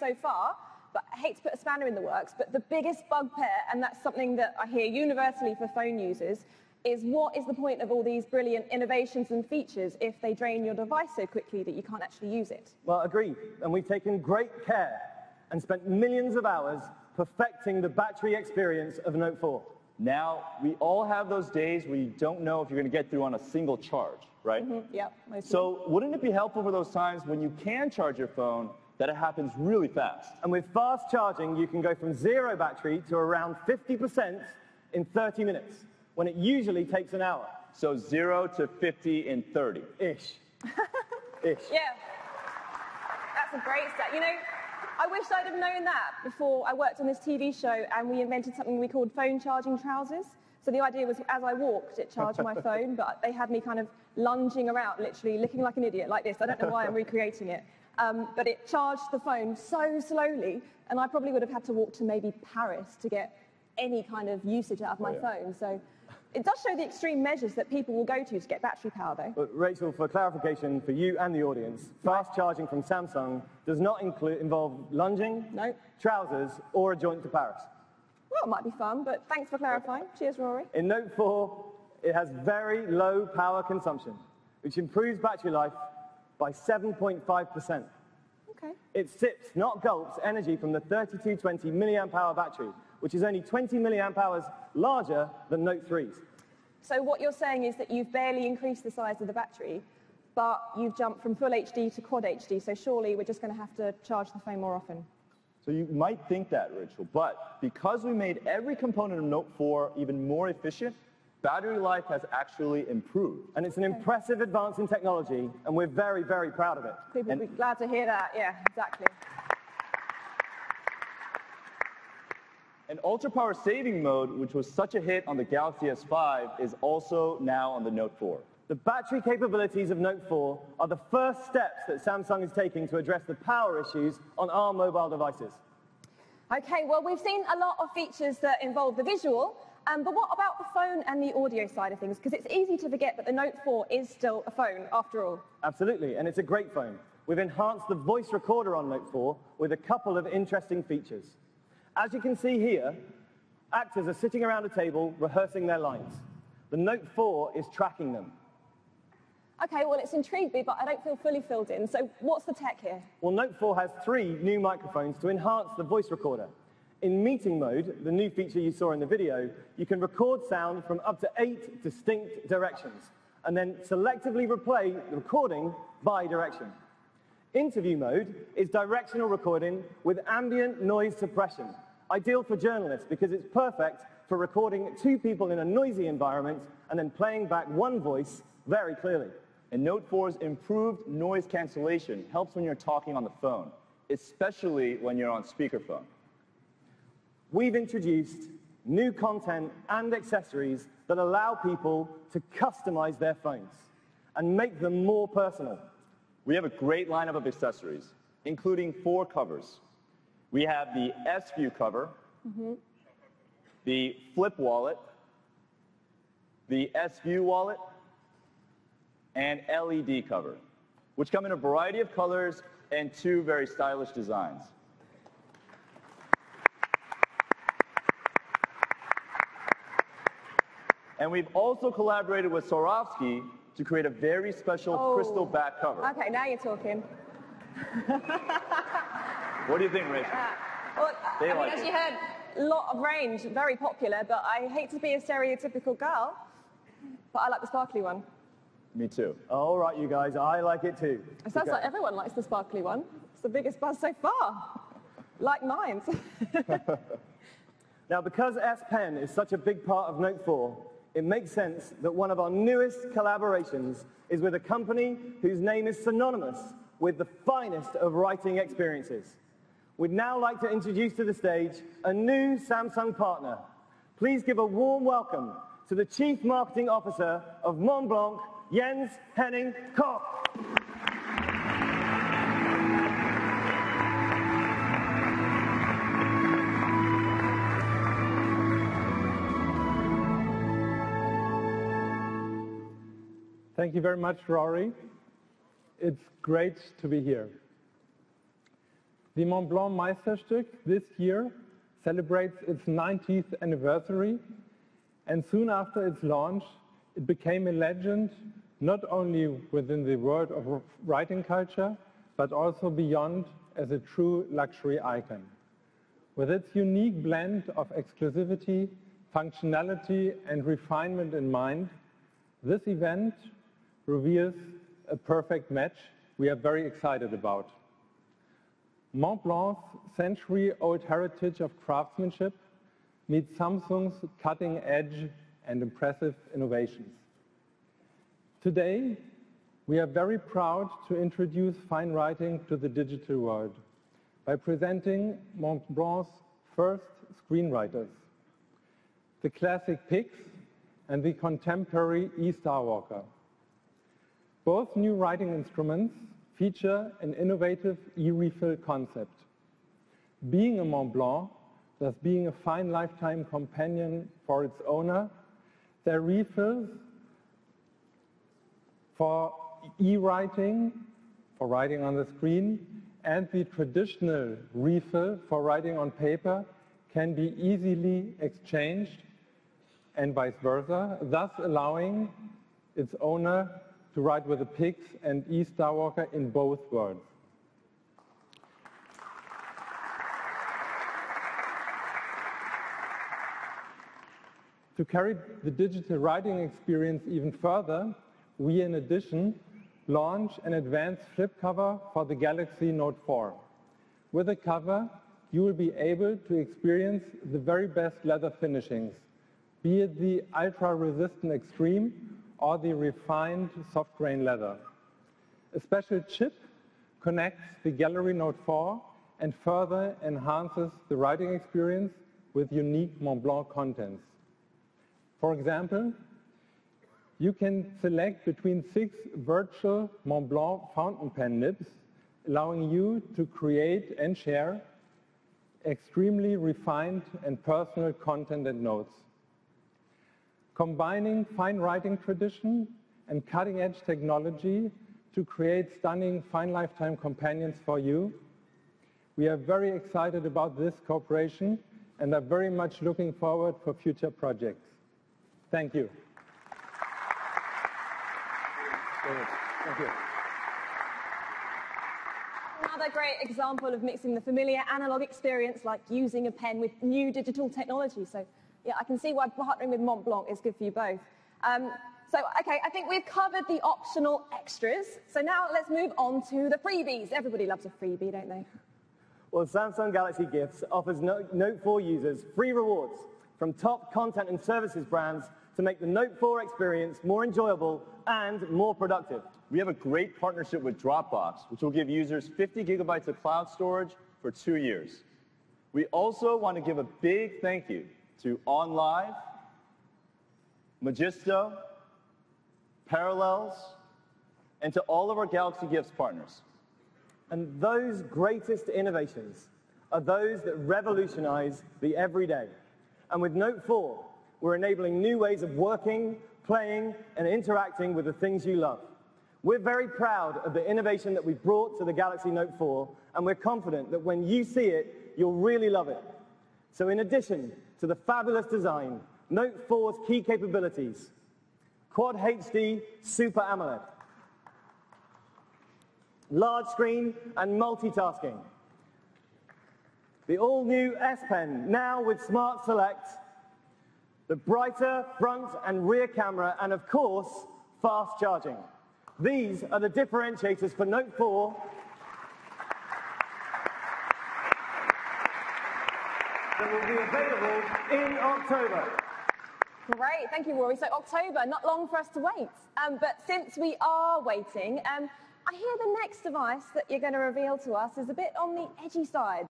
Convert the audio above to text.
loving everything I'm hearing so far, but I hate to put a spanner in the works, but the biggest bugbear, and that's something that I hear universally for phone users, is what is the point of all these brilliant innovations and features if they drain your device so quickly that you can't actually use it? Well, agreed. And we've taken great care and spent millions of hours perfecting the battery experience of Note 4. Now, we all have those days where you don't know if you're going to get through on a single charge, right? Mm-hmm. Yep. mostly. So, wouldn't it be helpful for those times when you can charge your phone that it happens really fast? And with fast charging, you can go from zero battery to around 50% in 30 minutes, when it usually takes an hour. So, 0 to 50 in 30. Ish. Ish. Yeah. That's a great stat. You know, I wish I'd have known that before I worked on this TV show and we invented something we called phone charging trousers. So the idea was as I walked, it charged my phone, but they had me kind of lunging around, literally looking like an idiot like this. I don't know why I'm recreating it. Um, but it charged the phone so slowly, and I probably would have had to walk to maybe Paris to get any kind of usage out of my Oh, yeah. phone. So it does show the extreme measures that people will go to to get battery power, though. But Rachel, for clarification for you and the audience, fast charging from Samsung does not include, involve lunging, No. trousers, or a joint to Paris. Well, it might be fun, but thanks for clarifying. Cheers, Rory. In Note 4, it has very low power consumption, which improves battery life by 7.5%. Okay. It sips, not gulps, energy from the 3220 milliamp hour battery, which is only 20 milliamp hours larger than Note 3's. So what you're saying is that you've barely increased the size of the battery, but you've jumped from full HD to quad HD, so surely we're just going to have to charge the phone more often. So you might think that, Rachel, but because we made every component of Note 4 even more efficient, battery life has actually improved. And it's an impressive advance in technology, and we're very, very proud of it. People And- will be glad to hear that. Yeah, exactly. And ultra power saving mode, which was such a hit on the Galaxy S5, is also now on the Note 4. The battery capabilities of Note 4 are the first steps that Samsung is taking to address the power issues on our mobile devices. Okay, well, we've seen a lot of features that involve the visual, um, but what about the phone and the audio side of things? Because it's easy to forget that the Note 4 is still a phone, after all. Absolutely, and it's a great phone. We've enhanced the voice recorder on Note 4 with a couple of interesting features. As you can see here, actors are sitting around a table rehearsing their lines. The Note 4 is tracking them. Okay, well, it's intrigued me, but I don't feel fully filled in. So what's the tech here? Well, Note 4 has three new microphones to enhance the voice recorder. In meeting mode, the new feature you saw in the video, you can record sound from up to eight distinct directions and then selectively replay the recording by direction. Interview mode is directional recording with ambient noise suppression, ideal for journalists because it's perfect for recording two people in a noisy environment and then playing back one voice very clearly. And Note 4's improved noise cancellation helps when you're talking on the phone, especially when you're on speakerphone. We've introduced new content and accessories that allow people to customize their phones and make them more personal. We have a great lineup of accessories, including four covers. We have the S View cover, the Flip wallet, the S View wallet, and LED cover, which come in a variety of colors and two very stylish designs. And we've also collaborated with Swarovski to create a very special Oh. crystal back cover. Okay, now you're talking. What do you think, Rachel? Uh, well, They I mean, as it. you heard, a lot of range, very popular, but I hate to be a stereotypical girl, but I like the sparkly one. Me too. All right, you guys, I like it too. It sounds Okay. like everyone likes the sparkly one. It's the biggest buzz so far. Like mine. Now, because S Pen is such a big part of Note 4, it makes sense that one of our newest collaborations is with a company whose name is synonymous with the finest of writing experiences. We'd now like to introduce to the stage a new Samsung partner. Please give a warm welcome to the Chief Marketing Officer of Montblanc, Jens Henning Koch. Thank you very much, Rory. It's great to be here. The Mont Blanc Meisterstück this year celebrates its 90th anniversary, and soon after its launch, it became a legend not only within the world of writing culture, but also beyond as a true luxury icon. With its unique blend of exclusivity, functionality, and refinement in mind, this event reveals a perfect match we are very excited about. Mont Blanc's century-old heritage of craftsmanship meets Samsung's cutting-edge and impressive innovations. Today, we are very proud to introduce fine writing to the digital world by presenting Mont Blanc's first screenwriters, the classic Pix and the contemporary e-Starwalker. Both new writing instruments feature an innovative e-refill concept. Being a Mont Blanc, thus being a fine lifetime companion for its owner, their refills for e-writing, for writing on the screen, and the traditional refill for writing on paper can be easily exchanged and vice versa, thus allowing its owner to ride with the Pix and e-Starwalker in both worlds. To carry the digital writing experience even further, we in addition launch an advanced flip cover for the Galaxy Note 4. With the cover, you will be able to experience the very best leather finishings, be it the ultra-resistant extreme or the refined soft grain leather. A special chip connects the Galaxy Note 4 and further enhances the writing experience with unique Mont Blanc contents. For example, you can select between six virtual Mont Blanc fountain pen nibs, allowing you to create and share extremely refined and personal content and notes. Combining fine writing tradition and cutting-edge technology to create stunning fine lifetime companions for you. We are very excited about this cooperation and are very much looking forward for future projects. Thank you. Thank you. Another great example of mixing the familiar analog experience like using a pen with new digital technology. So yeah, I can see why partnering with Mont Blanc is good for you both. Um, so, okay, I think we've covered the optional extras. So now let's move on to the freebies. Everybody loves a freebie, don't they? Well, Samsung Galaxy Gifts offers Note 4 users free rewards from top content and services brands to make the Note 4 experience more enjoyable and more productive. We have a great partnership with Dropbox, which will give users 50 gigabytes of cloud storage for two years. We also want to give a big thank you to OnLive, Magisto, Parallels, and to all of our Galaxy Gifts partners. And those greatest innovations are those that revolutionize the everyday. And with Note 4, we're enabling new ways of working, playing, and interacting with the things you love. We're very proud of the innovation that we've brought to the Galaxy Note 4, and we're confident that when you see it, you'll really love it. So in addition to the fabulous design, Note 4's key capabilities, Quad HD Super AMOLED, large screen and multitasking, the all-new S Pen, now with Smart Select, the brighter front and rear camera, and of course, fast charging. These are the differentiators for Note 4 that will be available in October. Great, thank you, Rory. So October, not long for us to wait. Um, but since we are waiting, um, I hear the next device that you're going to reveal to us is a bit on the edgy side.